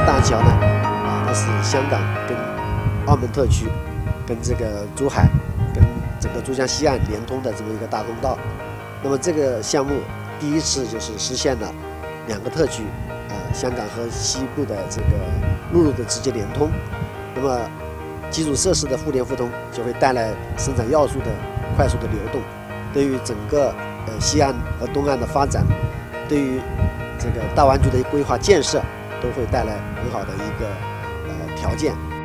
大桥呢，啊，它是香港跟澳门特区跟这个珠海跟整个珠江西岸连通的这么一个大通道。那么这个项目第一次就是实现了两个特区，呃，香港和西部的这个陆路的直接连通。那么基础设施的互联互通，就会带来生产要素的快速的流动，对于整个呃西岸和东岸的发展，对于这个大湾区的规划建设，都会带来很好的一个呃条件。